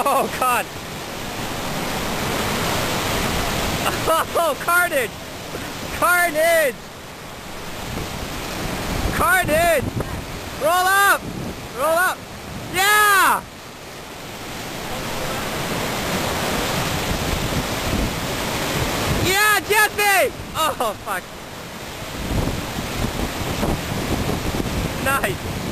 Oh god! Oh, carnage! Carnage! Carnage! Roll up! Roll up! Yeah! Yeah, Jesse! Oh, fuck. Nice.